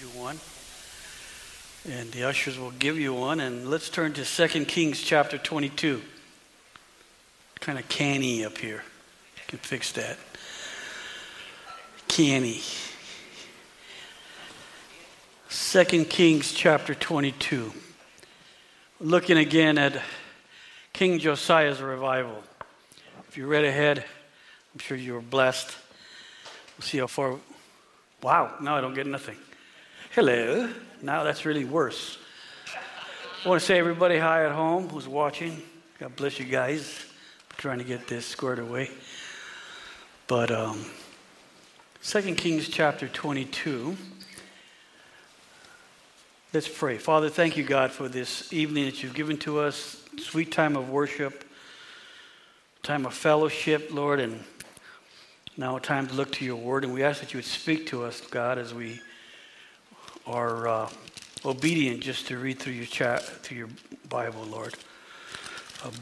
you one. And the ushers will give you one. And let's turn to 2 Kings chapter 22. Kind of canny up here. Can fix that. Canny. 2 Kings chapter 22. Looking again at King Josiah's revival. If you read ahead, I'm sure you were blessed. We'll see how far. Wow, now I don't get nothing. Hello. Now that's really worse. I want to say everybody hi at home who's watching. God bless you guys. I'm trying to get this squared away. But um, 2 Kings chapter 22. Let's pray. Father, thank you, God, for this evening that you've given to us. Sweet time of worship, time of fellowship, Lord, and now time to look to your word. And we ask that you would speak to us, God, as we are uh, obedient just to read through your chat, through your Bible, Lord. Um,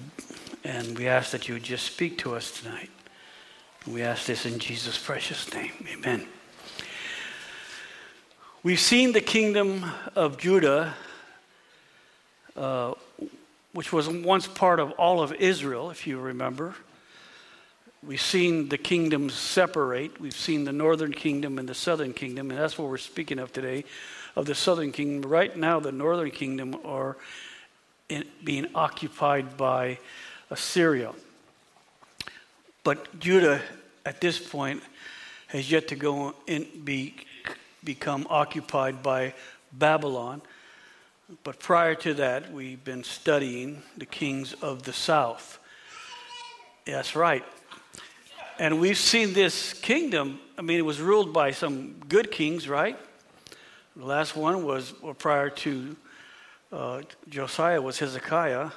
and we ask that you would just speak to us tonight. We ask this in Jesus' precious name. Amen. We've seen the kingdom of Judah, uh, which was once part of all of Israel, if you remember. We've seen the kingdoms separate. We've seen the northern kingdom and the southern kingdom, and that's what we're speaking of today, of the southern kingdom. Right now, the northern kingdom are in, being occupied by Assyria. But Judah, at this point, has yet to go and be become occupied by Babylon. But prior to that, we've been studying the kings of the south. That's right. And we've seen this kingdom, I mean, it was ruled by some good kings, right? The last one was prior to uh, Josiah was Hezekiah,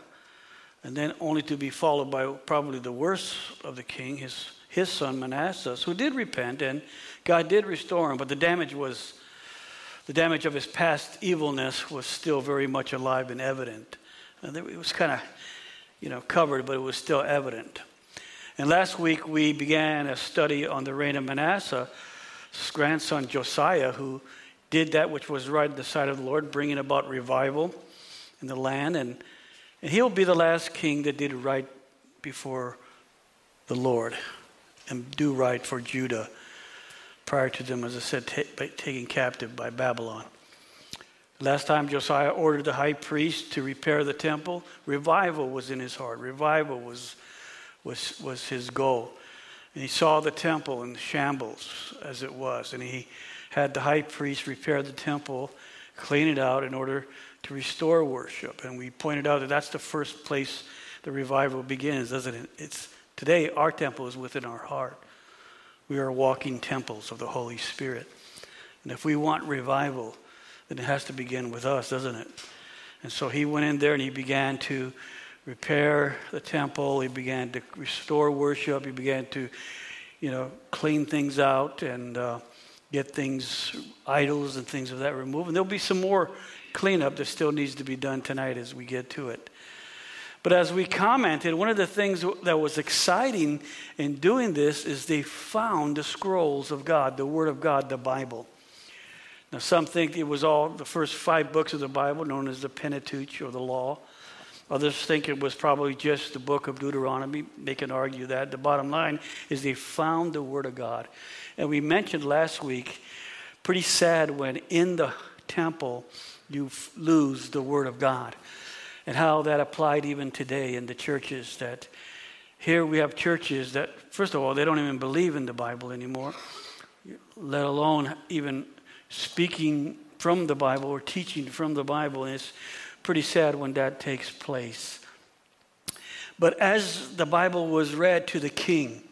and then only to be followed by probably the worst of the king, his, his son Manasseh, who did repent, and God did restore him, but the damage was the damage of his past evilness was still very much alive and evident. And it was kind of, you know, covered, but it was still evident. And last week we began a study on the reign of Manasseh, his grandson Josiah, who did that which was right in the sight of the Lord, bringing about revival in the land. And, and he'll be the last king that did right before the Lord and do right for Judah prior to them, as I said, t- taken captive by Babylon. Last time Josiah ordered the high priest to repair the temple, revival was in his heart. Revival was was, was his goal. And he saw the temple in shambles as it was. And he had the high priest repair the temple, clean it out in order to restore worship. And we pointed out that that's the first place the revival begins, doesn't it? It's today our temple is within our heart. We are walking temples of the Holy Spirit. And if we want revival, then it has to begin with us, doesn't it? And so he went in there and he began to repair the temple. He began to restore worship. He began to, you know, clean things out and uh, get things, idols and things of that removed. And there'll be some more cleanup that still needs to be done tonight as we get to it. But as we commented, one of the things that was exciting in doing this is they found the scrolls of God, the Word of God, the Bible. Now, some think it was all the first five books of the Bible, known as the Pentateuch or the Law. Others think it was probably just the book of Deuteronomy. They can argue that. The bottom line is they found the Word of God. And we mentioned last week, pretty sad when in the temple you lose the Word of God. And how that applied even today in the churches that here we have churches that, first of all, they don't even believe in the Bible anymore, let alone even speaking from the Bible or teaching from the Bible. And it's pretty sad when that takes place. But as the Bible was read to the king,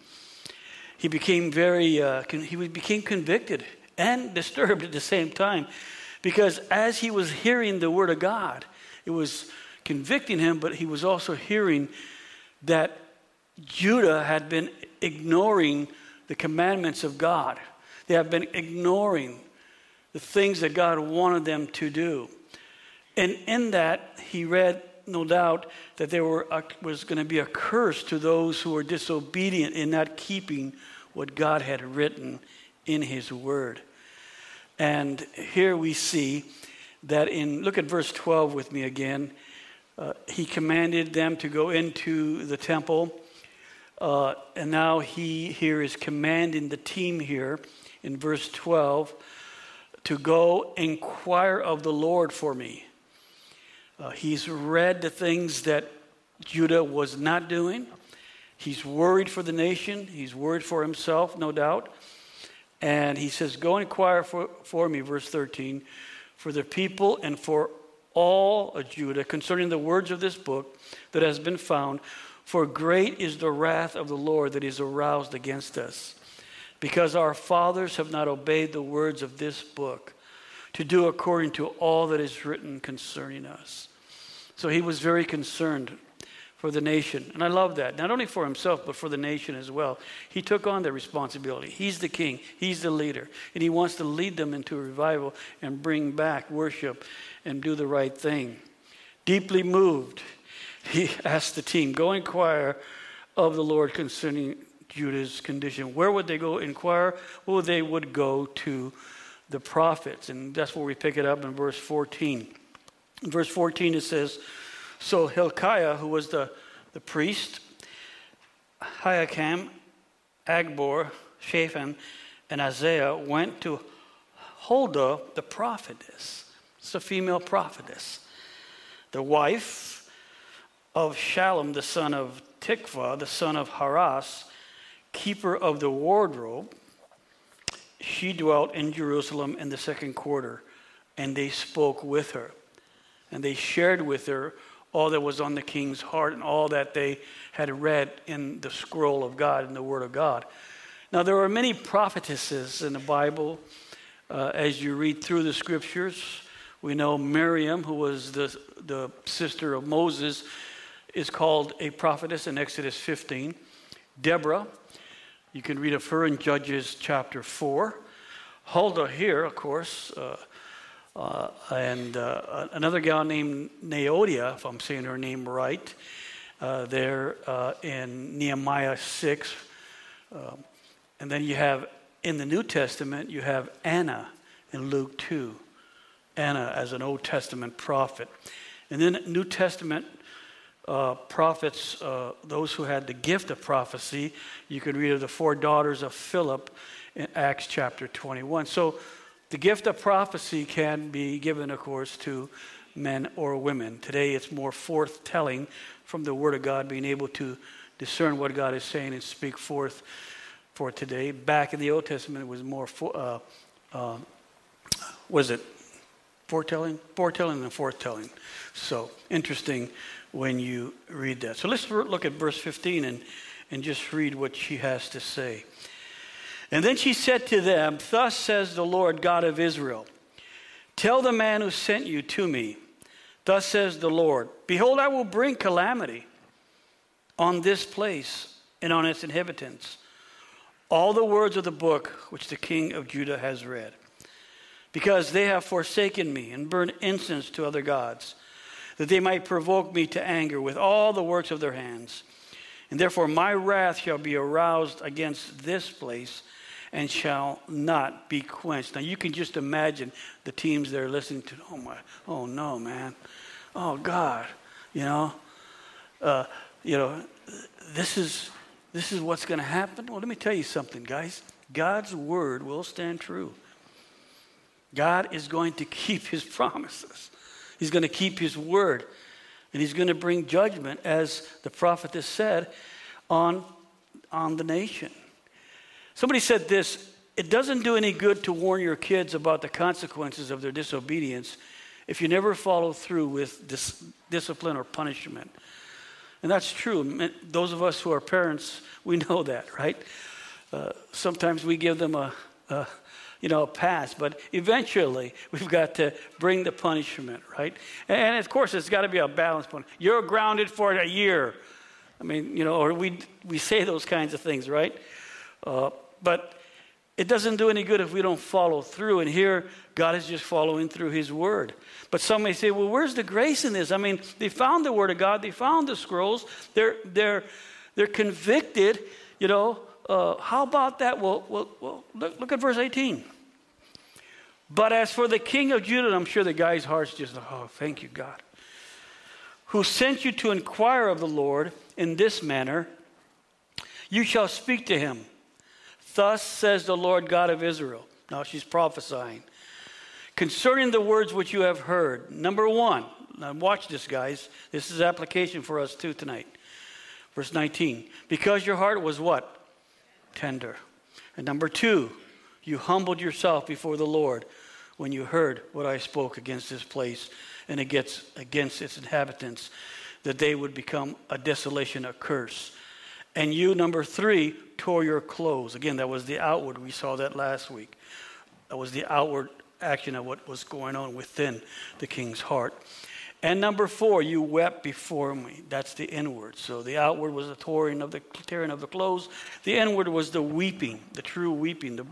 he became very, uh, con- he became convicted and disturbed at the same time because as he was hearing the word of God, it was convicting him, but he was also hearing that Judah had been ignoring the commandments of God. They have been ignoring the things that God wanted them to do. And in that, he read, no doubt, that there were, uh, was going to be a curse to those who were disobedient in not keeping what God had written in his word. And here we see that in, look at verse 12 with me again. Uh, he commanded them to go into the temple. Uh, and now he here is commanding the team here in verse 12 to go inquire of the Lord for me. Uh, he's read the things that Judah was not doing. He's worried for the nation. He's worried for himself, no doubt. And he says, Go inquire for, for me, verse 13, for the people and for all of Judah concerning the words of this book that has been found. For great is the wrath of the Lord that is aroused against us, because our fathers have not obeyed the words of this book to do according to all that is written concerning us. So he was very concerned for the nation. And I love that. Not only for himself, but for the nation as well. He took on the responsibility. He's the king, he's the leader. And he wants to lead them into a revival and bring back worship and do the right thing. Deeply moved, he asked the team, Go inquire of the Lord concerning Judah's condition. Where would they go inquire? Well, they would go to the prophets. And that's where we pick it up in verse 14. In verse 14, it says, so Hilkiah, who was the, the priest, Ahikam, Achbor, Shaphan, and Isaiah went to Huldah, the prophetess. It's a female prophetess. The wife of Shallum, the son of Tikvah, the son of Harhas, keeper of the wardrobe. She dwelt in Jerusalem in the second quarter, and they spoke with her. And they shared with her all that was on the king's heart and all that they had read in the scroll of God, in the Word of God. Now, there are many prophetesses in the Bible uh, as you read through the scriptures. We know Miriam, who was the, the sister of Moses, is called a prophetess in Exodus 15. Deborah, you can read of her in Judges chapter 4. Huldah here, of course, uh, uh, and uh, another gal named Noadiah, if I'm saying her name right, uh, there uh, in Nehemiah 6. Um, and then you have in the New Testament, you have Anna in Luke 2. Anna as an Old Testament prophet. And then New Testament uh, prophets, uh, those who had the gift of prophecy, you can read of the four daughters of Philip in Acts chapter 21. So the gift of prophecy can be given, of course, to men or women. Today it's more forth-telling from the Word of God, being able to discern what God is saying and speak forth for today. Back in the Old Testament, it was more, for, uh, uh, was it foretelling? Foretelling and forthtelling. So interesting when you read that. So let's look at verse 15 and, and just read what she has to say. And then she said to them, Thus says the Lord God of Israel Tell the man who sent you to me, Thus says the Lord Behold, I will bring calamity on this place and on its inhabitants. All the words of the book which the king of Judah has read. Because they have forsaken me and burned incense to other gods, that they might provoke me to anger with all the works of their hands. And therefore my wrath shall be aroused against this place and shall not be quenched. Now you can just imagine the teams there listening to, oh my, oh no, man. Oh God, you know, uh, you know, this is this is what's going to happen. Well, let me tell you something, guys. God's word will stand true. God is going to keep his promises. He's going to keep his word. And he's going to bring judgment, as the prophet has said, on, on the nation. Somebody said this it doesn't do any good to warn your kids about the consequences of their disobedience if you never follow through with dis- discipline or punishment. And that's true. Those of us who are parents, we know that, right? Uh, sometimes we give them a, a, you know, a pass, but eventually we've got to bring the punishment, right? And of course, it's got to be a balanced point. You're grounded for a year. I mean, you know, or we, we say those kinds of things, right? Uh, but it doesn't do any good if we don't follow through. And here, God is just following through His Word. But some may say, well, where's the grace in this? I mean, they found the Word of God, they found the scrolls, they're, they're, they're convicted. You know, uh, how about that? Well, well, well look, look at verse 18. But as for the king of Judah, I'm sure the guy's heart's just, oh, thank you, God, who sent you to inquire of the Lord in this manner, you shall speak to him. Thus says the Lord God of Israel. Now she's prophesying. Concerning the words which you have heard, number one, now watch this, guys. This is application for us too tonight. Verse 19. Because your heart was what? Tender. And number two, you humbled yourself before the Lord when you heard what I spoke against this place and against, against its inhabitants, that they would become a desolation, a curse. And you, number three, tore your clothes. Again, that was the outward. We saw that last week. That was the outward action of what was going on within the king's heart. And number four, you wept before me. That's the inward. So the outward was the tearing of the tearing of the clothes. The inward was the weeping, the true weeping. The,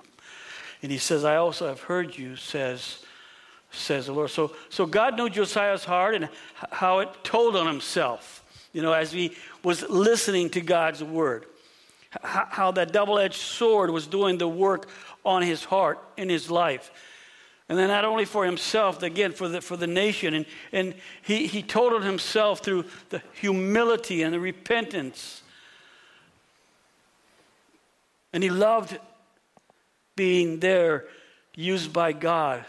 and he says, I also have heard you, says, says the Lord. So, so God knew Josiah's heart and how it told on himself, you know, as he was listening to God's word. How that double edged sword was doing the work on his heart in his life. And then not only for himself, but again, for the, for the nation. And, and he, he told himself through the humility and the repentance. And he loved being there used by God.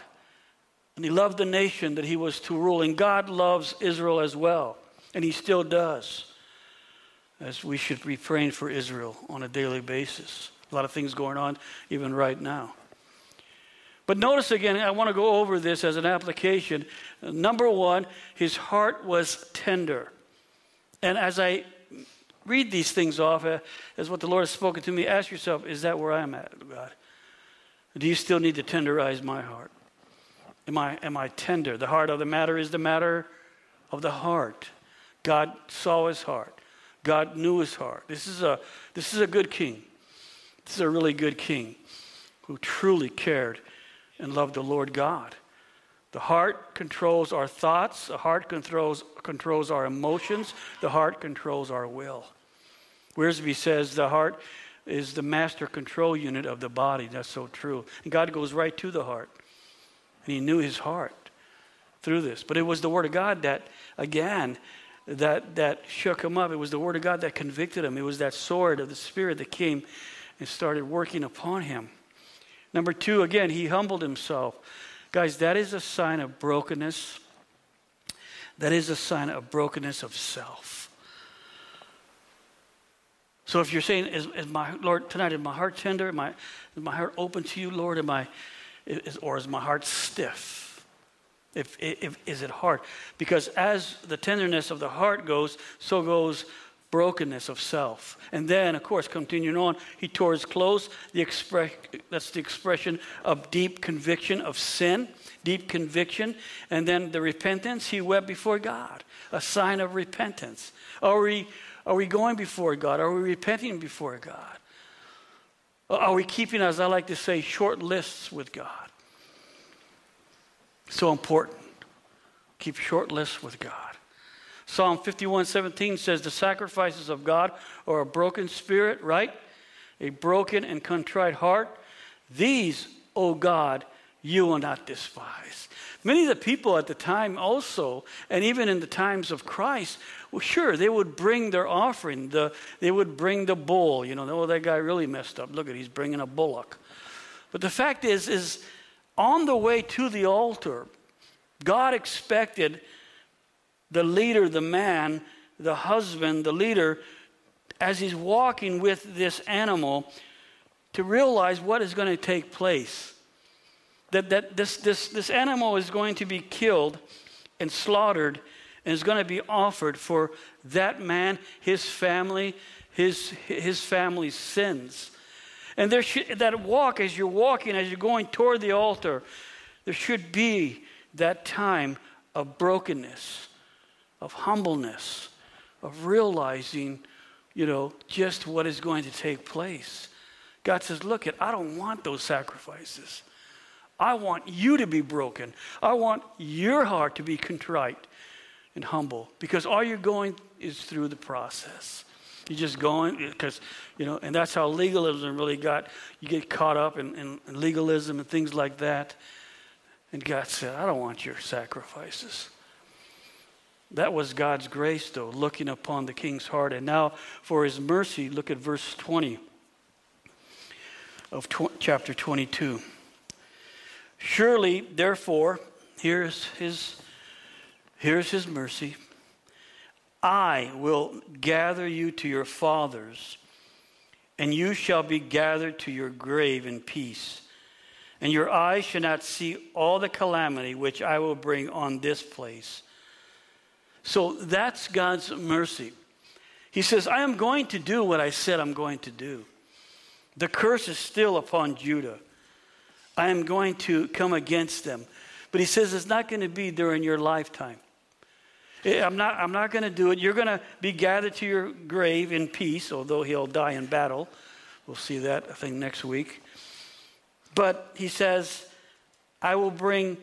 And he loved the nation that he was to rule. And God loves Israel as well. And he still does. As we should be praying for Israel on a daily basis. A lot of things going on even right now. But notice again, I want to go over this as an application. Number one, his heart was tender. And as I read these things off uh, as what the Lord has spoken to me, ask yourself, is that where I'm at, God? Do you still need to tenderize my heart? Am I, am I tender? The heart of the matter is the matter of the heart. God saw his heart. God knew his heart. This is a, this is a good king. This is a really good king who truly cared and loved the Lord God. The heart controls our thoughts, the heart controls, controls our emotions, the heart controls our will. Wiersbe says the heart is the master control unit of the body. That's so true. And God goes right to the heart. And He knew His heart through this. But it was the Word of God that, again, that, that shook him up. It was the Word of God that convicted him. It was that sword of the Spirit that came and started working upon him. Number two, again, he humbled himself. Guys, that is a sign of brokenness. That is a sign of brokenness of self. So if you're saying, is, is my Lord tonight, is my heart tender? Am I, is my heart open to you, Lord? Am I, is, or is my heart stiff? If, if, is it hard? Because as the tenderness of the heart goes, so goes brokenness of self. And then, of course, continuing on, he tore his clothes. The that's the expression of deep conviction of sin, deep conviction. And then the repentance, he wept before God, a sign of repentance. Are we, are we going before God? Are we repenting before God? Are we keeping, as I like to say, short lists with God? So important. Keep short lists with God. Psalm 51 17 says, The sacrifices of God are a broken spirit, right? A broken and contrite heart. These, O God, you will not despise. Many of the people at the time also, and even in the times of Christ, well, sure, they would bring their offering. The, they would bring the bull. You know, oh, that guy really messed up. Look at, he's bringing a bullock. But the fact is, is on the way to the altar, God expected the leader, the man, the husband, the leader, as he's walking with this animal, to realize what is going to take place. That, that this, this, this animal is going to be killed and slaughtered and is going to be offered for that man, his family, his, his family's sins. And there should, that walk, as you're walking, as you're going toward the altar, there should be that time of brokenness of humbleness, of realizing, you know, just what is going to take place. God says, Look, I don't want those sacrifices. I want you to be broken. I want your heart to be contrite and humble because all you're going is through the process. You're just going because, you know, and that's how legalism really got, you get caught up in, in legalism and things like that. And God said, I don't want your sacrifices. That was God's grace, though, looking upon the king's heart. And now, for his mercy, look at verse 20 of tw- chapter 22. Surely, therefore, here's his, here's his mercy. I will gather you to your fathers, and you shall be gathered to your grave in peace. And your eyes shall not see all the calamity which I will bring on this place. So that's God's mercy. He says, I am going to do what I said I'm going to do. The curse is still upon Judah. I am going to come against them. But he says it's not going to be during your lifetime. Eh, I'm not, I'm not going to do it. You're going to be gathered to your grave in peace, although he'll die in battle. We'll see that, I think, next week. But he says, I will bring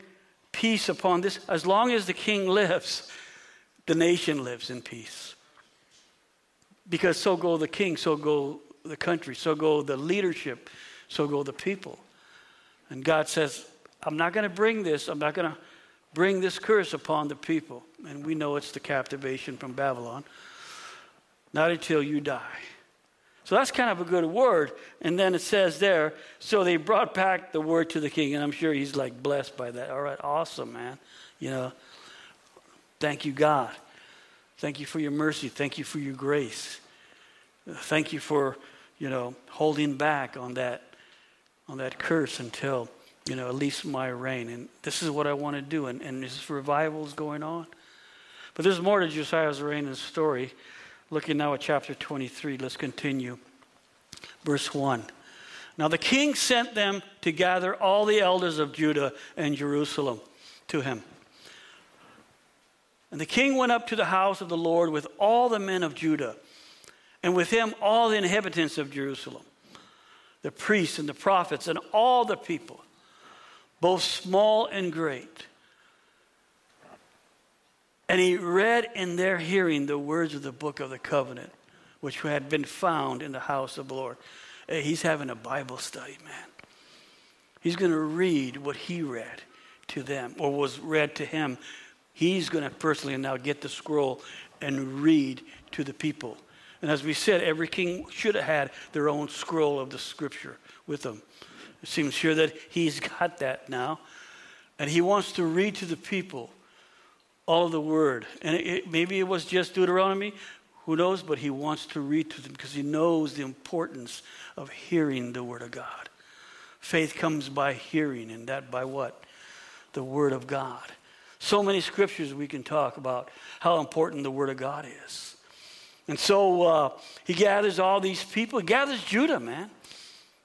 peace upon this. As long as the king lives, the nation lives in peace. Because so go the king, so go the country, so go the leadership, so go the people. And God says, I'm not going to bring this, I'm not going to bring this curse upon the people. And we know it's the captivation from Babylon. Not until you die. So that's kind of a good word. And then it says there, so they brought back the word to the king. And I'm sure he's like blessed by that. All right, awesome, man. You know, thank you, God. Thank you for your mercy. Thank you for your grace. Thank you for, you know, holding back on that, on that curse until you know, at least my reign. And this is what I want to do. And, and this revival is going on. But there's more to Josiah's reign and story. Looking now at chapter 23, let's continue. Verse 1. Now the king sent them to gather all the elders of Judah and Jerusalem to him. And the king went up to the house of the Lord with all the men of Judah, and with him all the inhabitants of Jerusalem, the priests and the prophets, and all the people both small and great. And he read in their hearing the words of the book of the covenant, which had been found in the house of the Lord. He's having a Bible study, man. He's going to read what he read to them, or was read to him. He's going to personally now get the scroll and read to the people. And as we said, every king should have had their own scroll of the scripture with them. It seems sure that he's got that now. And he wants to read to the people all of the word. And it, it, maybe it was just Deuteronomy, who knows, but he wants to read to them because he knows the importance of hearing the word of God. Faith comes by hearing, and that by what? The word of God. So many scriptures we can talk about how important the word of God is. And so uh, he gathers all these people, he gathers Judah, man.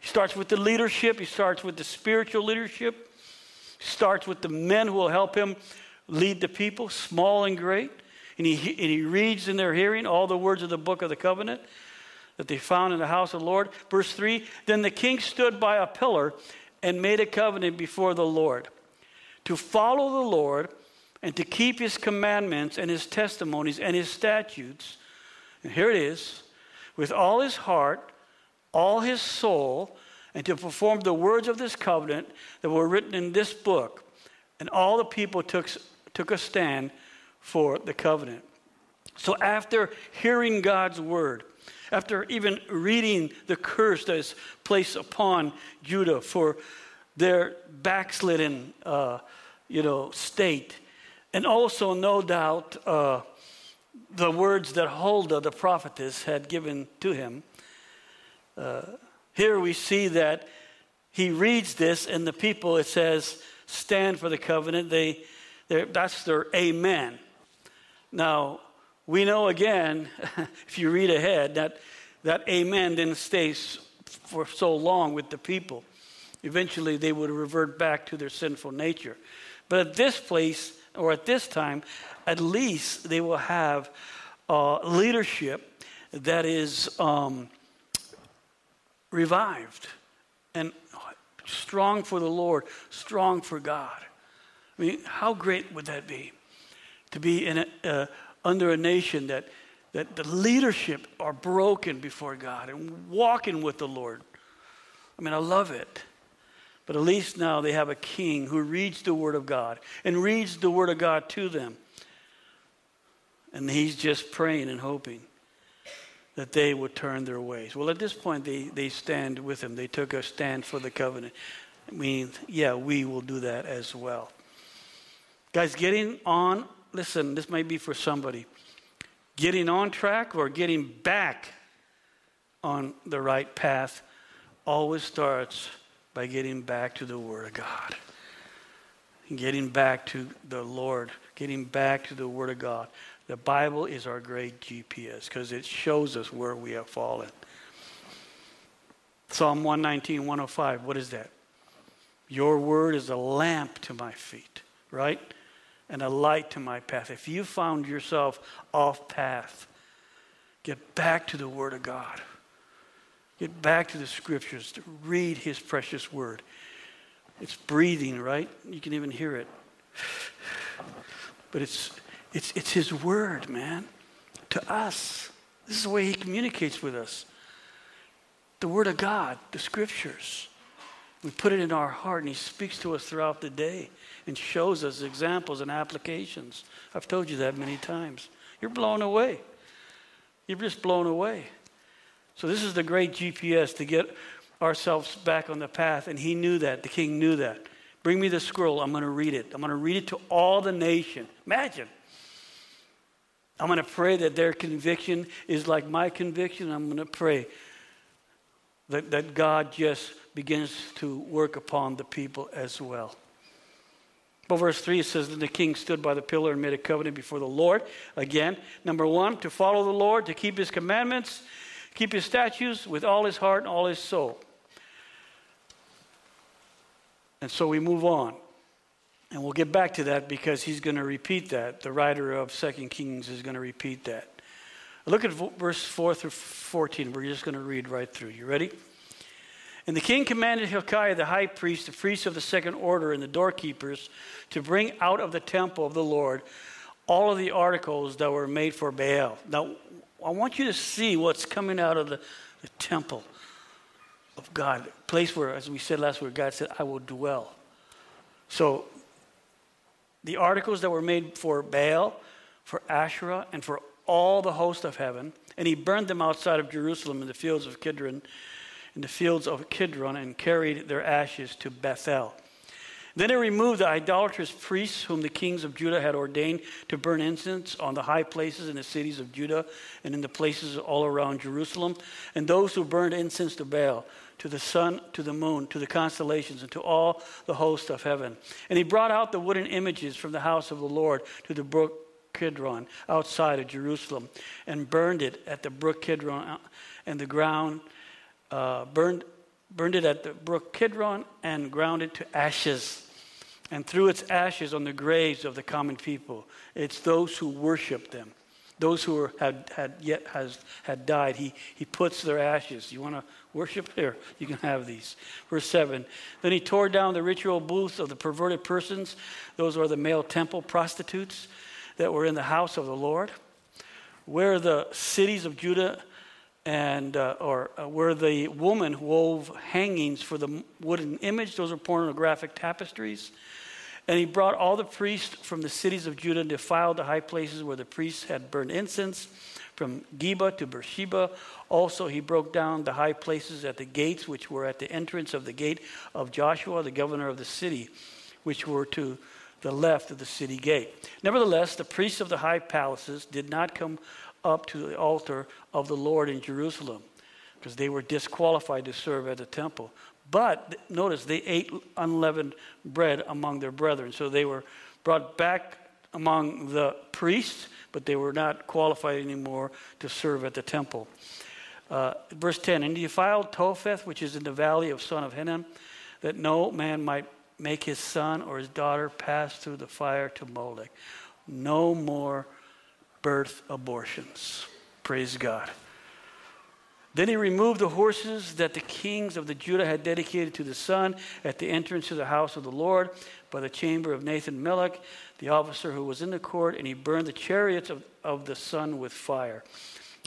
He starts with the leadership, he starts with the spiritual leadership, he starts with the men who will help him lead the people, small and great. And he, and he reads in their hearing all the words of the book of the covenant that they found in the house of the Lord. Verse 3 Then the king stood by a pillar and made a covenant before the Lord to follow the Lord and to keep his commandments and his testimonies and his statutes. And here it is with all his heart all his soul and to perform the words of this covenant that were written in this book. And all the people took, took a stand for the covenant. So after hearing God's word, after even reading the curse that is placed upon Judah for their backslidden, uh, you know, state, and also no doubt uh, the words that Huldah, the prophetess, had given to him, uh, here we see that he reads this, and the people, it says, stand for the covenant. They, that's their amen. Now, we know again, if you read ahead, that that amen didn't stay for so long with the people. Eventually, they would revert back to their sinful nature. But at this place, or at this time, at least they will have uh, leadership that is um, revived and strong for the Lord, strong for God. I mean, how great would that be to be in a, uh, under a nation that, that the leadership are broken before God and walking with the Lord? I mean, I love it. But at least now they have a king who reads the Word of God and reads the Word of God to them. And he's just praying and hoping that they would turn their ways. Well, at this point, they, they stand with him. They took a stand for the covenant. I mean, yeah, we will do that as well. Guys, getting on, listen, this might be for somebody. Getting on track or getting back on the right path always starts by getting back to the Word of God. Getting back to the Lord, getting back to the Word of God. The Bible is our great GPS because it shows us where we have fallen. Psalm 119, 105, what is that? Your word is a lamp to my feet, right? And a light to my path. If you found yourself off path, get back to the Word of God. Get back to the Scriptures to read His precious Word. It's breathing, right? You can even hear it. But it's it's, it's His Word, man, to us. This is the way He communicates with us. The Word of God, the Scriptures. We put it in our heart, and He speaks to us throughout the day and shows us examples and applications. I've told you that many times. You're blown away. You're just blown away. So, this is the great GPS to get ourselves back on the path, and He knew that. The King knew that. Bring me the scroll. I'm going to read it. I'm going to read it to all the nation. Imagine. I'm going to pray that their conviction is like my conviction. I'm going to pray that, that God just begins to work upon the people as well. But verse 3 says that the king stood by the pillar and made a covenant before the Lord. Again, number one, to follow the Lord, to keep his commandments, keep his statutes with all his heart and all his soul. And so we move on. And we'll get back to that because he's going to repeat that. The writer of Second Kings is going to repeat that. Look at verse 4 through 14. We're just going to read right through. You ready? And the king commanded Hilkiah the high priest, the priests of the second order, and the doorkeepers to bring out of the temple of the Lord all of the articles that were made for Baal. Now, I want you to see what's coming out of the, the temple of God, place where, as we said last week, God said, I will dwell. So the articles that were made for Baal, for Asherah, and for all the host of heaven, and he burned them outside of Jerusalem in the fields of Kidron, in the fields of Kidron, and carried their ashes to Bethel. Then he removed the idolatrous priests whom the kings of Judah had ordained to burn incense on the high places in the cities of Judah and in the places all around Jerusalem, and those who burned incense to Baal to the sun, to the moon, to the constellations, and to all the host of heaven. And he brought out the wooden images from the house of the Lord to the brook Kidron outside of Jerusalem and burned it at the brook Kidron uh, and the ground, uh, burned, burned it at the brook Kidron and ground it to ashes and threw its ashes on the graves of the common people. It's those who worship them. Those who are, had, had yet has, had died, he, he puts their ashes. You want to worship here? You can have these. Verse 7. Then he tore down the ritual booths of the perverted persons. Those are the male temple prostitutes that were in the house of the Lord. Where the cities of Judah and uh, or uh, where the woman wove hangings for the wooden image, those are pornographic tapestries. And he brought all the priests from the cities of Judah and defiled the high places where the priests had burned incense, from Geba to Beersheba. Also, he broke down the high places at the gates, which were at the entrance of the gate of Joshua, the governor of the city, which were to the left of the city gate. Nevertheless, the priests of the high palaces did not come up to the altar of the Lord in Jerusalem because they were disqualified to serve at the temple. But notice they ate unleavened bread among their brethren. So they were brought back among the priests, but they were not qualified anymore to serve at the temple. Uh, verse 10 And he defiled Topheth, which is in the valley of son of Hinnom, that no man might make his son or his daughter pass through the fire to Molech. No more birth abortions. Praise God. Then he removed the horses that the kings of the Judah had dedicated to the sun at the entrance to the house of the Lord by the chamber of Nathan Melech, the officer who was in the court, and he burned the chariots of, of the sun with fire.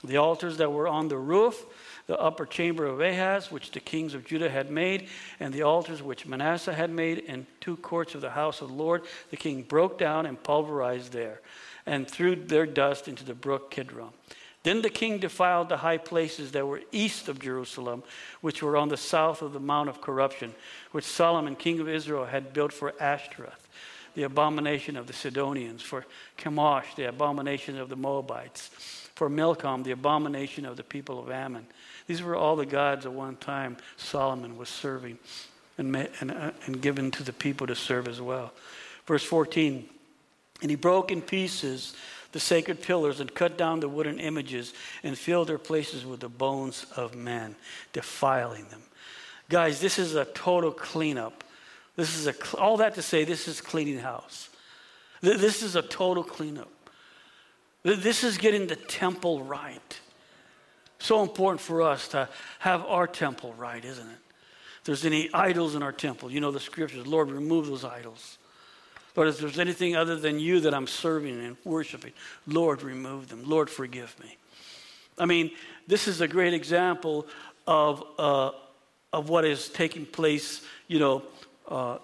The altars that were on the roof the upper chamber of Ahaz, which the kings of Judah had made, and the altars which Manasseh had made, and two courts of the house of the Lord, the king broke down and pulverized there, and threw their dust into the brook Kidron. Then the king defiled the high places that were east of Jerusalem, which were on the south of the Mount of Corruption, which Solomon, king of Israel, had built for Ashtoreth, the abomination of the Sidonians, for Chemosh, the abomination of the Moabites, for Milcom, the abomination of the people of Ammon. These were all the gods at one time Solomon was serving and, and, uh, and given to the people to serve as well. Verse 14 And he broke in pieces the sacred pillars and cut down the wooden images and fill their places with the bones of men, defiling them. Guys, this is a total cleanup. This is a, all that to say, this is cleaning house. This is a total cleanup. This is getting the temple right. So important for us to have our temple right, isn't it? If there's any idols in our temple, you know the scriptures, Lord, remove those idols. Lord, if there's anything other than you that I'm serving and worshiping, Lord, remove them. Lord, forgive me. I mean, this is a great example of, uh, of what is taking place, you know, uh,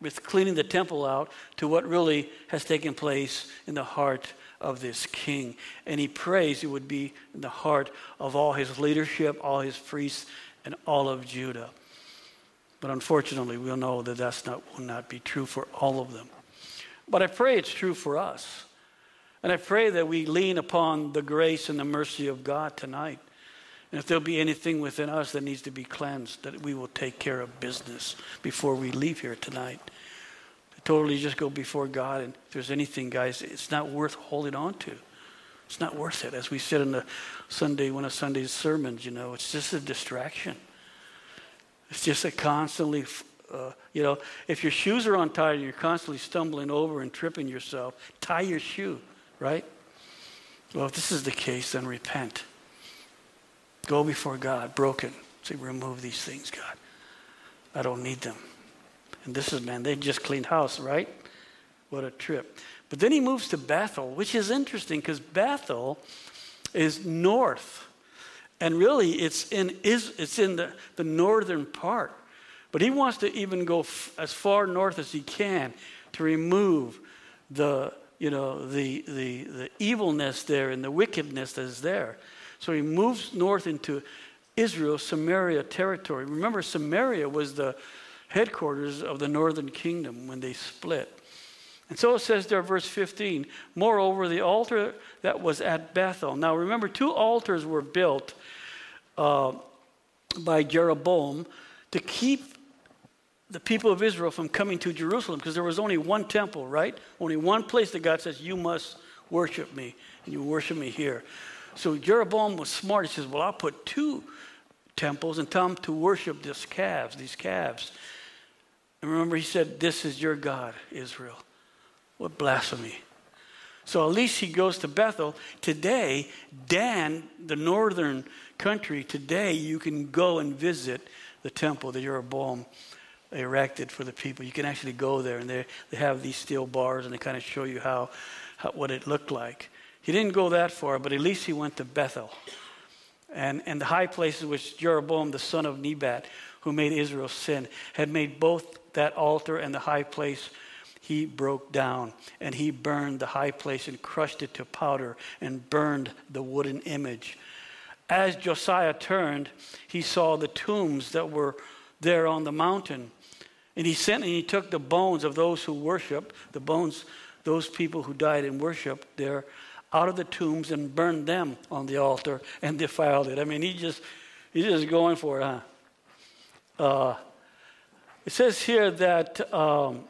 with cleaning the temple out to what really has taken place in the heart of this king. And he prays it would be in the heart of all his leadership, all his priests, and all of Judah. But unfortunately, we'll know that that's not, will not be true for all of them. But I pray it's true for us. And I pray that we lean upon the grace and the mercy of God tonight. And if there'll be anything within us that needs to be cleansed, that we will take care of business before we leave here tonight. To totally just go before God. And if there's anything, guys, it's not worth holding on to. It's not worth it. As we said in the Sunday, one of Sunday's sermons, you know, it's just a distraction. It's just a constantly uh, you know, if your shoes are untied and you're constantly stumbling over and tripping yourself, tie your shoe, right? Well, if this is the case, then repent. Go before God, broken. Say, remove these things, God. I don't need them. And this is, man, they just cleaned house, right? What a trip. But then he moves to Bethel, which is interesting because Bethel is north. And really, it's in, is, it's in the, the northern part. But he wants to even go f- as far north as he can to remove the, you know, the, the, the evilness there and the wickedness that is there. So he moves north into Israel, Samaria territory. Remember, Samaria was the headquarters of the northern kingdom when they split. And so it says there, verse 15, moreover, the altar that was at Bethel. Now remember, two altars were built uh, by Jeroboam to keep the people of Israel from coming to Jerusalem because there was only one temple, right? Only one place that God says, You must worship me, and you worship me here. So Jeroboam was smart. He says, Well, I'll put two temples and tell them to worship these calves, these calves. And remember, he said, This is your God, Israel. What blasphemy. So at least he goes to Bethel. Today, Dan, the northern country, today you can go and visit the temple that Jeroboam erected for the people. You can actually go there, and they, they have these steel bars, and they kind of show you how, how, what it looked like. He didn't go that far, but at least he went to Bethel. And, and the high places which Jeroboam, the son of Nebat, who made Israel sin, had made both that altar and the high place he broke down and he burned the high place and crushed it to powder and burned the wooden image. As Josiah turned, he saw the tombs that were there on the mountain and he sent and he took the bones of those who worship, the bones, those people who died in worship there, out of the tombs and burned them on the altar and defiled it. I mean, he just he's just going for it, huh? Uh, it says here that um,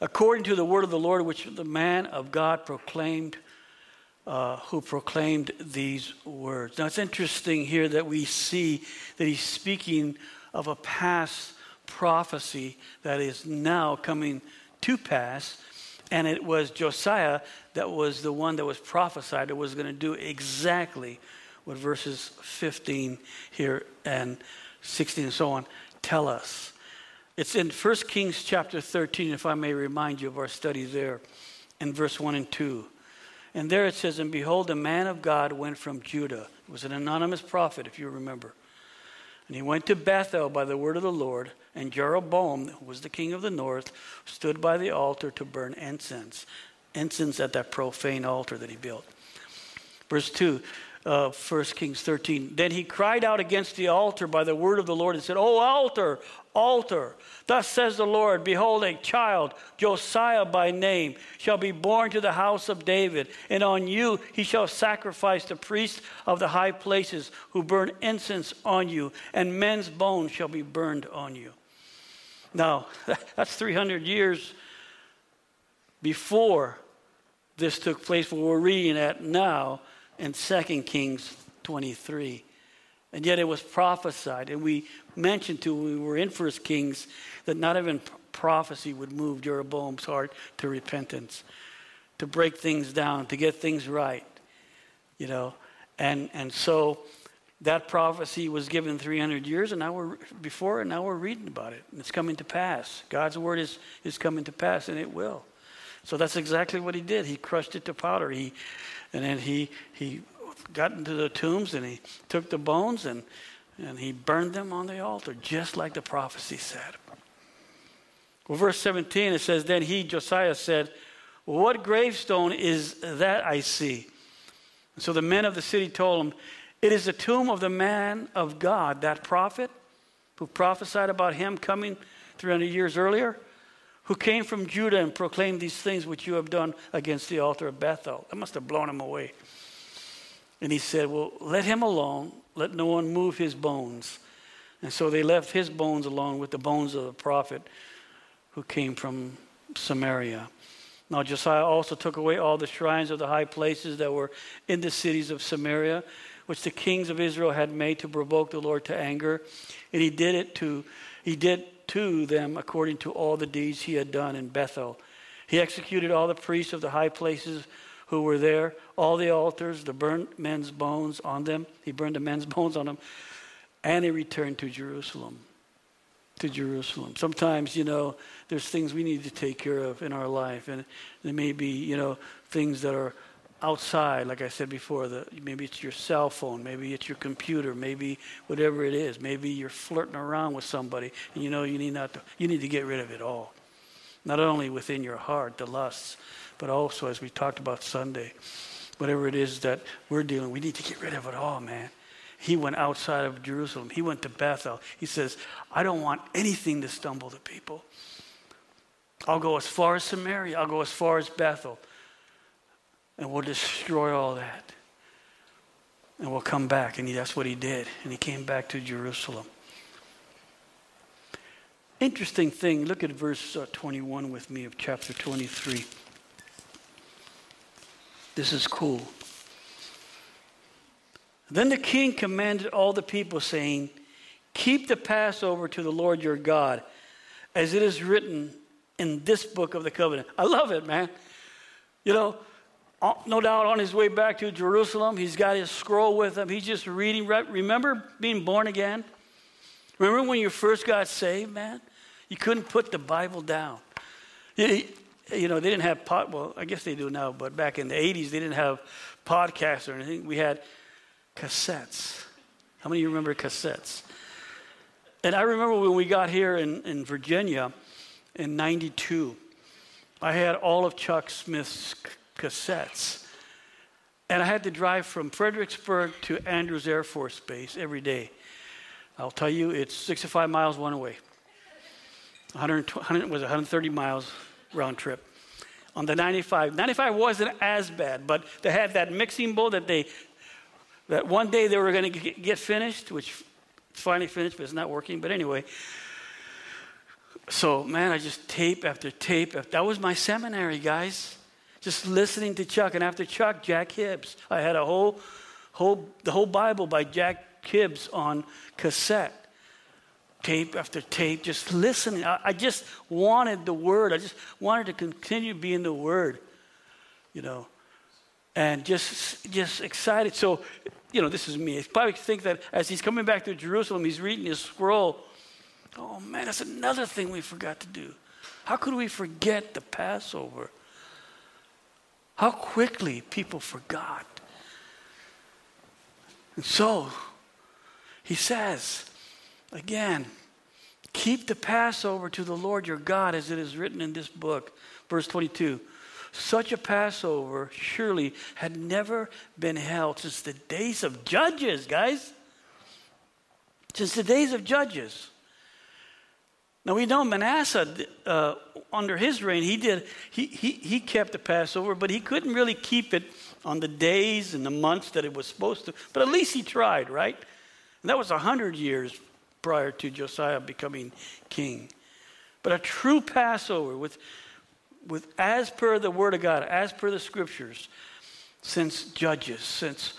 according to the word of the Lord, which the man of God proclaimed, uh, who proclaimed these words. Now it's interesting here that we see that he's speaking of a past prophecy that is now coming to pass. And it was Josiah that was the one that was prophesied that was going to do exactly what verses 15 here and 16 and so on tell us. It's in 1 Kings chapter 13, if I may remind you of our study there, in verse 1 and 2. And there it says, And behold, a man of God went from Judah. It was an anonymous prophet, if you remember. And he went to Bethel by the word of the Lord, and Jeroboam, who was the king of the north, stood by the altar to burn incense. Incense at that profane altar that he built. Verse 2 uh, 1 Kings 13. Then he cried out against the altar by the word of the Lord and said, O altar, altar, thus says the Lord, behold, a child, Josiah by name, shall be born to the house of David, and on you he shall sacrifice the priests of the high places who burn incense on you, and men's bones shall be burned on you. Now, that's 300 years before this took place, what we're reading at now in 2 Kings 23. And yet it was prophesied. And we mentioned when we were in 1 Kings, that not even prophecy would move Jeroboam's heart to repentance, to break things down, to get things right. You know, and, and so that prophecy was given 300 years and now we're before and now we're reading about it and it's coming to pass god's word is, is coming to pass and it will so that's exactly what he did he crushed it to powder he and then he, he got into the tombs and he took the bones and, and he burned them on the altar, just like the prophecy said. Well, verse 17, it says, Then he, Josiah, said, What gravestone is that I see? So the men of the city told him, It is the tomb of the man of God, that prophet who prophesied about him coming 300 years earlier who came from Judah and proclaimed these things which you have done against the altar of Bethel. That must have blown him away. And he said, Well, let him alone. Let no one move his bones. And so they left his bones alone with the bones of the prophet who came from Samaria. Now, Josiah also took away all the shrines of the high places that were in the cities of Samaria, which the kings of Israel had made to provoke the Lord to anger. And he did it to, he did to them according to all the deeds he had done in Bethel. He executed all the priests of the high places who were there, all the altars, the burnt men's bones on them. He burned the men's bones on them. And he returned to Jerusalem. To Jerusalem. Sometimes, you know, there's things we need to take care of in our life. And there may be, you know, things that are outside, like I said before, the, maybe it's your cell phone, maybe it's your computer, maybe whatever it is. Maybe you're flirting around with somebody and you know you need not to, you need to get rid of it all. Not only within your heart, the lusts, but also as we talked about Sunday, whatever it is that we're dealing, we need to get rid of it all, man. He went outside of Jerusalem. He went to Bethel. He says, I don't want anything to stumble the people. I'll go as far as Samaria. I'll go as far as Bethel and we'll destroy all that. And we'll come back. And he, that's what he did. And he came back to Jerusalem. Interesting thing, look at verse uh, 21 with me of chapter 23. This is cool. Then the king commanded all the people, saying, Keep the Passover to the Lord your God, as it is written in this book of the covenant. I love it, man. You know, Oh, no doubt on his way back to Jerusalem. He's got his scroll with him. He's just reading. Remember being born again? Remember when you first got saved, man? You couldn't put the Bible down. You, you know, they didn't have pod, well, I guess they do now, but back in the 80s, they didn't have podcasts or anything. We had cassettes. How many of you remember cassettes? And I remember when we got here in, in Virginia in 92, I had all of Chuck Smith's cassettes. And I had to drive from Fredericksburg to Andrews Air Force Base every day. I'll tell you, it's 65 miles one way. 100, 100 was 130 miles round trip. On the 95, 95 wasn't as bad, but they had that mixing bowl that they, that one day they were going to get finished, which it's finally finished, but it's not working. But anyway, so man, I just tape after tape. After, that was my seminary, guys just listening to Chuck. And after Chuck, Jack Hibbs. I had a whole, whole, the whole Bible by Jack Hibbs on cassette, tape after tape, just listening. I, I just wanted the Word. I just wanted to continue being the Word, you know, and just, just excited. So, you know, this is me. I probably think that as he's coming back to Jerusalem, he's reading his scroll. Oh man, that's another thing we forgot to do. How could we forget the Passover? How quickly people forgot. And so, he says, again, keep the Passover to the Lord your God as it is written in this book. Verse 22 Such a Passover surely had never been held since the days of Judges, guys. Since the days of Judges. Now we know Manasseh, uh, under his reign, he did he, he he kept the Passover, but he couldn't really keep it on the days and the months that it was supposed to. But at least he tried, right? And that was hundred years prior to Josiah becoming king. But a true Passover with with as per the word of God, as per the scriptures, since Judges, since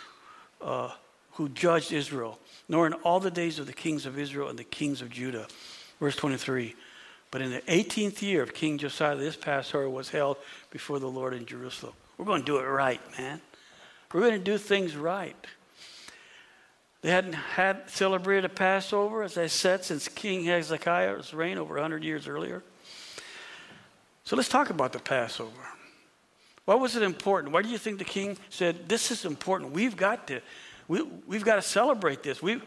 uh, who judged Israel, nor in all the days of the kings of Israel and the kings of Judah. Verse 23. But in the 18th year of King Josiah, this Passover was held before the Lord in Jerusalem. We're going to do it right, man. We're going to do things right. They hadn't had celebrated a Passover, as I said, since King Hezekiah's reign over 100 years earlier. So let's talk about the Passover. Why was it important? Why do you think the king said, This is important? We've got to, we, we've got to celebrate this. We,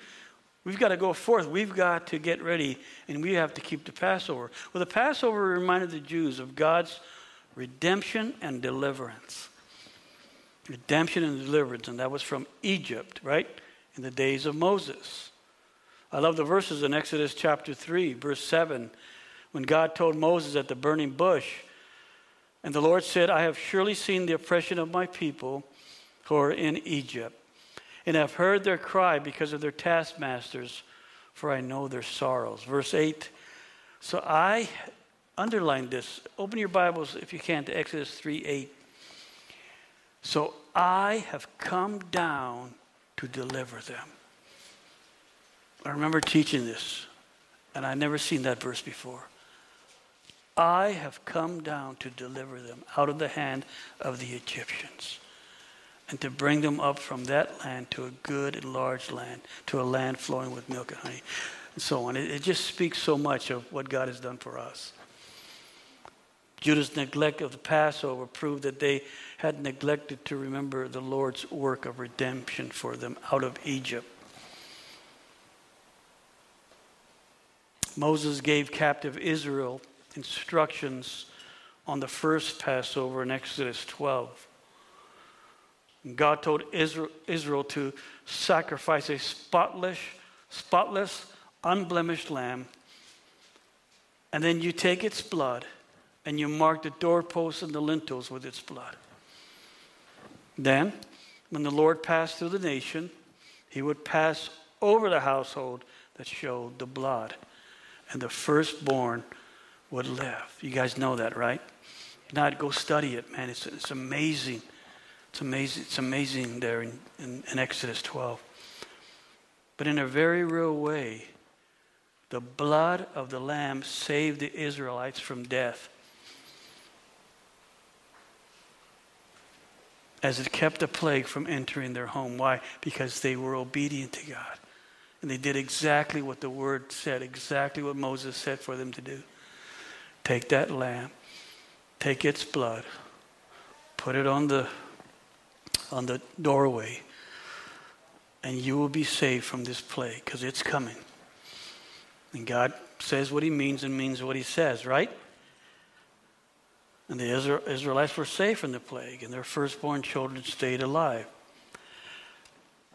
We've got to go forth. We've got to get ready, and we have to keep the Passover. Well, the Passover reminded the Jews of God's redemption and deliverance. Redemption and deliverance, and that was from Egypt, right? In the days of Moses. I love the verses in Exodus chapter 3, verse 7, when God told Moses at the burning bush, and the Lord said, I have surely seen the oppression of my people who are in Egypt and have heard their cry because of their taskmasters, for I know their sorrows. Verse 8. So I underline this. Open your Bibles, if you can, to Exodus 3 8. So I have come down to deliver them. I remember teaching this, and I'd never seen that verse before. I have come down to deliver them out of the hand of the Egyptians and to bring them up from that land to a good and large land, to a land flowing with milk and honey, and so on. It, it just speaks so much of what God has done for us. Judah's neglect of the Passover proved that they had neglected to remember the Lord's work of redemption for them out of Egypt. Moses gave captive Israel instructions on the first Passover in Exodus 12. God told Israel, to sacrifice a spotless, spotless, unblemished lamb. And then you take its blood and you mark the doorposts and the lintels with its blood. Then, when the Lord passed through the nation, he would pass over the household that showed the blood, and the firstborn would live. You guys know that, right? Now, go study it, man. It's, it's amazing it's amazing, it's amazing there in, in, in Exodus 12. But in a very real way, the blood of the Lamb saved the Israelites from death. As it kept the plague from entering their home. Why? Because they were obedient to God. And they did exactly what the word said, exactly what Moses said for them to do. Take that lamb, take its blood, put it on the on the doorway, and you will be saved from this plague because it's coming. And God says what He means and means what He says, right? And the Israelites were saved from the plague, and their firstborn children stayed alive.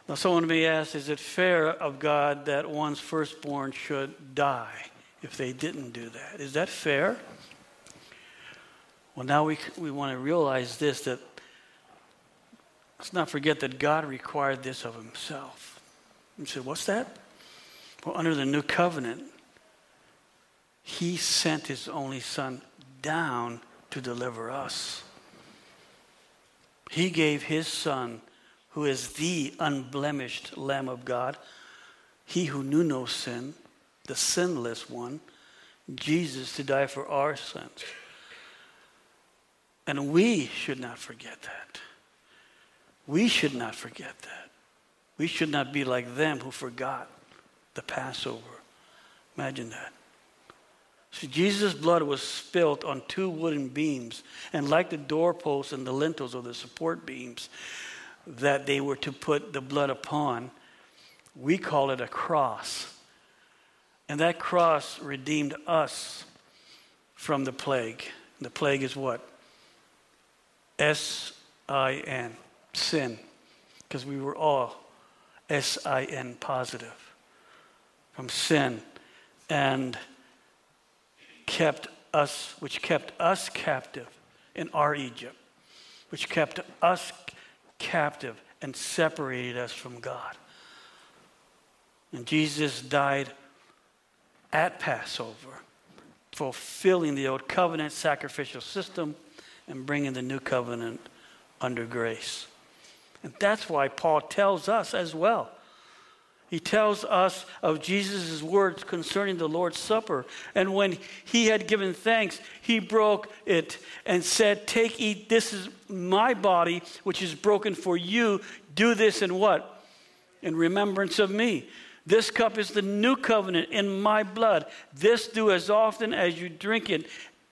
Now, someone may ask, is it fair of God that one's firstborn should die if they didn't do that? Is that fair? Well, now we, we want to realize this that Let's not forget that God required this of himself. You say, what's that? Well, under the new covenant, he sent his only son down to deliver us. He gave his son, who is the unblemished Lamb of God, he who knew no sin, the sinless one, Jesus to die for our sins. And we should not forget that. We should not forget that. We should not be like them who forgot the Passover. Imagine that. See, Jesus' blood was spilt on two wooden beams, and like the doorposts and the lintels or the support beams that they were to put the blood upon, we call it a cross. And that cross redeemed us from the plague. The plague is what? S I N, sin. Because we were all S I N positive from sin. And kept us, which kept us captive in our Egypt, which kept us captive and separated us from God. And Jesus died at Passover, fulfilling the old covenant sacrificial system and bringing the new covenant under grace. And that's why Paul tells us as well he tells us of Jesus' words concerning the Lord's Supper. And when he had given thanks, he broke it and said, Take, eat, this is my body, which is broken for you. Do this in what? In remembrance of me. This cup is the new covenant in my blood. This do as often as you drink it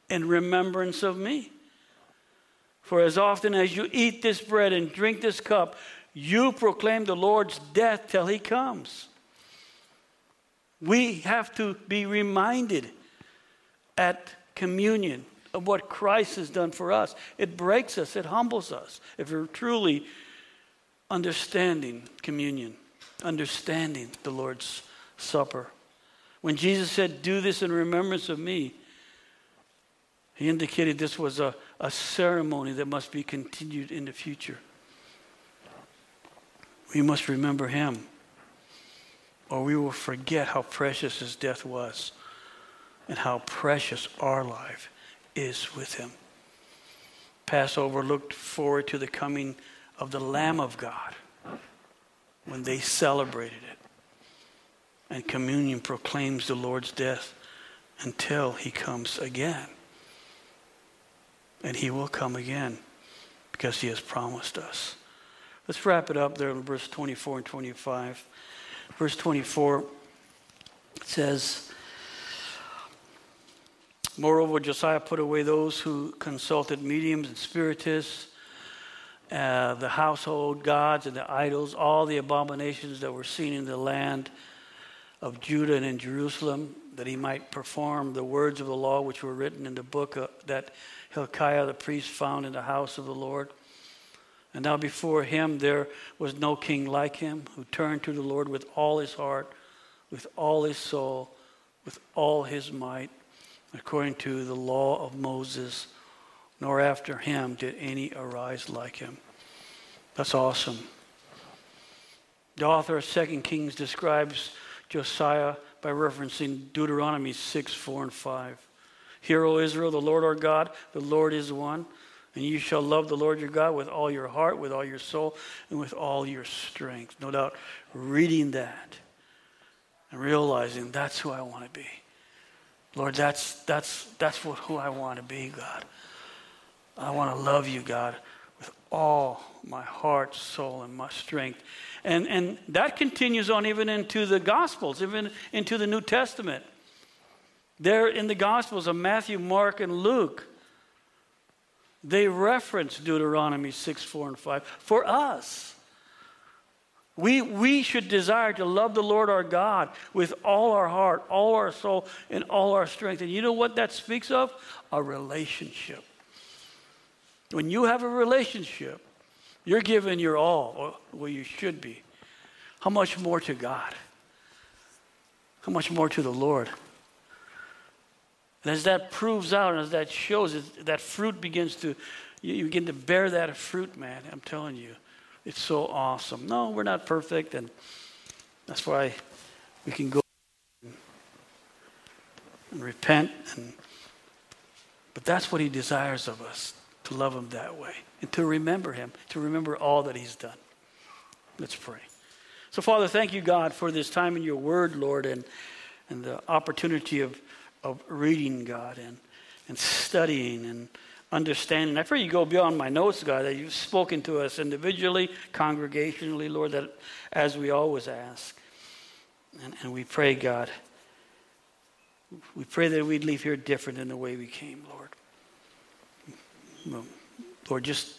in remembrance of me. For as often as you eat this bread and drink this cup, you proclaim the Lord's death till he comes. We have to be reminded at communion of what Christ has done for us. It breaks us, it humbles us if we're truly understanding communion, understanding the Lord's Supper. When Jesus said, Do this in remembrance of me, he indicated this was a, a ceremony that must be continued in the future. We must remember him, or we will forget how precious his death was and how precious our life is with him. Passover looked forward to the coming of the Lamb of God when they celebrated it. And communion proclaims the Lord's death until he comes again. And he will come again because he has promised us. Let's wrap it up there in verse 24 and 25. Verse 24 says, Moreover, Josiah put away those who consulted mediums and spiritists, uh, the household gods and the idols, all the abominations that were seen in the land of Judah and in Jerusalem, that he might perform the words of the law which were written in the book uh, that Hilkiah the priest found in the house of the Lord. And now before him there was no king like him who turned to the Lord with all his heart, with all his soul, with all his might, according to the law of Moses, nor after him did any arise like him. That's awesome. The author of Second Kings describes Josiah by referencing Deuteronomy 6, 4, and 5. Hear, O Israel, the Lord our God, the Lord is one. And you shall love the Lord your God with all your heart, with all your soul, and with all your strength. No doubt, reading that and realizing that's who I want to be. Lord, that's, that's, that's what, who I want to be, God. I want to love you, God, with all my heart, soul, and my strength. And, and that continues on even into the Gospels, even into the New Testament. There in the Gospels of Matthew, Mark, and Luke, they reference Deuteronomy 6, 4, and 5 for us. We, we should desire to love the Lord our God with all our heart, all our soul, and all our strength. And you know what that speaks of? A relationship. When you have a relationship, you're giving your all, uh, well, you should be. How much more to God? How much more to the Lord? And as that proves out and as that shows, that fruit begins to, you begin to bear that fruit, man. I'm telling you, it's so awesome. No, we're not perfect, and that's why we can go and repent. And, but that's what he desires of us to love him that way and to remember him, to remember all that he's done. Let's pray. So, Father, thank you, God, for this time in your word, Lord, and, and the opportunity of of reading God and, and studying and understanding. I pray you go beyond my notes, God, that you've spoken to us individually, congregationally, Lord, that as we always ask. And, and we pray, God, We pray that we'd leave here different than the way we came, Lord. Lord, just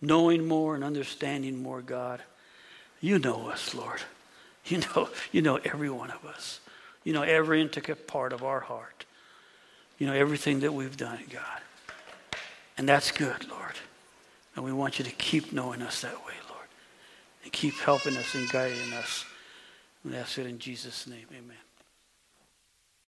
knowing more and understanding more, God. You know us, Lord. You know, you know every one of us. You know every intricate part of our heart. You know everything that we've done, God. And that's good, Lord. And we want you to keep knowing us that way, Lord. And keep helping us and guiding us. And that's it in Jesus' name. Amen.